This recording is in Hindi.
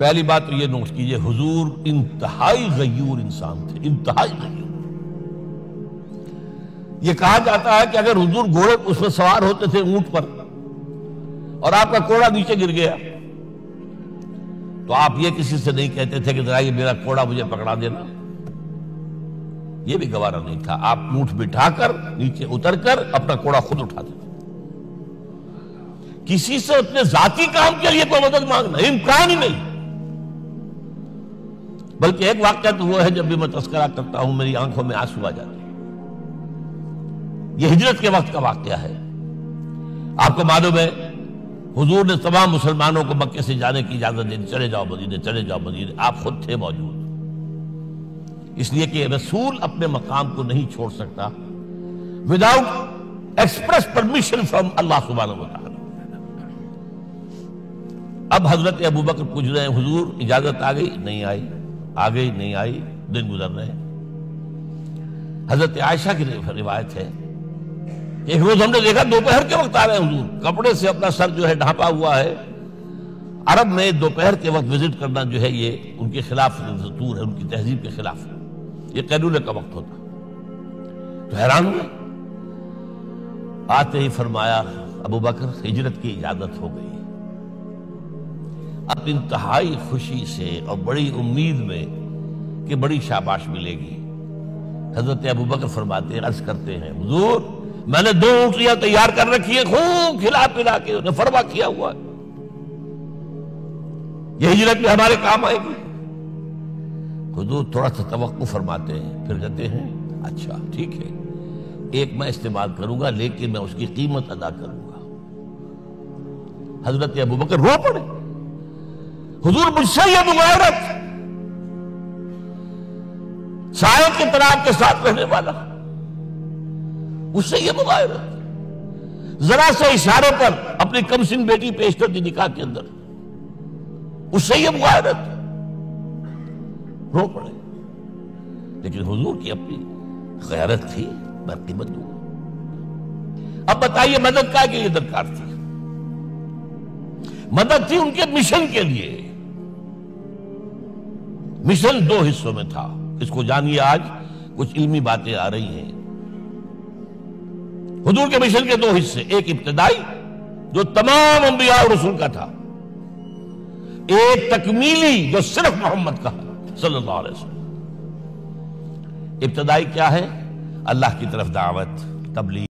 पहली बात तो ये नोट कीजिए, हुजूर इंतहाई गयूर इंसान थे, इंतहाई गयूर। ये कहा जाता है कि अगर हुजूर घोड़े उसमें सवार होते थे ऊँट पर और आपका कोड़ा नीचे गिर गया तो आप ये किसी से नहीं कहते थे कि जरा ये मेरा कोड़ा मुझे पकड़ा देना। ये भी गवारा नहीं था। आप ऊँट बिठाकर, नीचे उतरकर अपना कोड़ा खुद उठाते किसी से अपने जाति काम के लिए कोई मदद मांगना इम्कान ही नहीं। बल्कि एक वाक्य तो वो है, जब भी मैं तस्करा करता हूँ, मेरी आँखों में आँसू आ जाते ये हिजरत के वक्त का वाक्य है। आपको मालूम है, हुजूर ने तमाम मुसलमानों को मक्के से जाने की इजाज़त दी, चले जाओ मदीने, चले जाओ मदीने, आप खुद थे मौजूद। इसलिए कि रसूल अपने मकाम को नहीं छोड़ सकता। Without express permission from Allah सुबहान अब हज़रत अबू बकर पूछ रहे हैं, हुजूर, इजाज़त आ गई? नहीं आई। आ गई नहीं आई, दिन गुजर रहे हज़रत आयशा की रिवायत है। एक रोज हमने देखा, दोपहर के वक्त आ रहे हैं हुजूर। कपड़े से अपना सर जो है ढांपा हुआ है। अरब में दोपहर के वक्त विज़िट करना जो है, ये उनके खिलाफ दस्तूर है, उनकी तहजीब के खिलाफ ये कैलूले का वक्त होता। तो हैरान हुए। आते ही फरमाया, अबू बकर, हिजरत की इजाज़त हो गई। अब इंतहाई खुशी से और बड़ी उम्मीद में कि बड़ी शाबाश मिलेगी। हज़रत अबू बकर फरमाते अर्ज़ करते हैं, हुजूर, मैंने दो ऊँटियाँ तैयार कर रखी है, खूब खिला पिला के उन्हें फरमा किया हुआ ये हिजरत में हमारे काम आएगी। हुजूर थोड़ा सा तवक्को फरमाते हैं, फिर कहते हैं अच्छा ठीक है, एक मैं इस्तेमाल करूँगा, लेकिन मैं उसकी कीमत अदा करूँगा। हज़रत अबू बकर रो पड़े। हुजूर मुझसे यह मुबारक। शायद के तनाव के साथ रहने वाला। उससे यह मुबारक। जरा से इशारे पर अपनी कमसिन बेटी पेश कर दी निकाह के अंदर। उससे यह मुबारक। रो पड़े। लेकिन हुजूर की अपनी गैरत थी, मैं कीमत दूँगा। अब बताइए, मदद का के लिए दरकार थी। मदद थी उनके मिशन के लिए। मिशन दो हिस्सों में था। इसको जानिए आज? कुछ इल्मी बातें आ रही हैं। हुजूर के मिशन के दो हिस्से, एक इब्तदाई, जो तमाम अंबिया और रसूल का था। एक तकमीली, जो सिर्फ़ मोहम्मद का सल्लल्लाहु अलैहि वसल्लम। इब्तदाई क्या है? अल्लाह की तरफ़ दावत, तबलीग।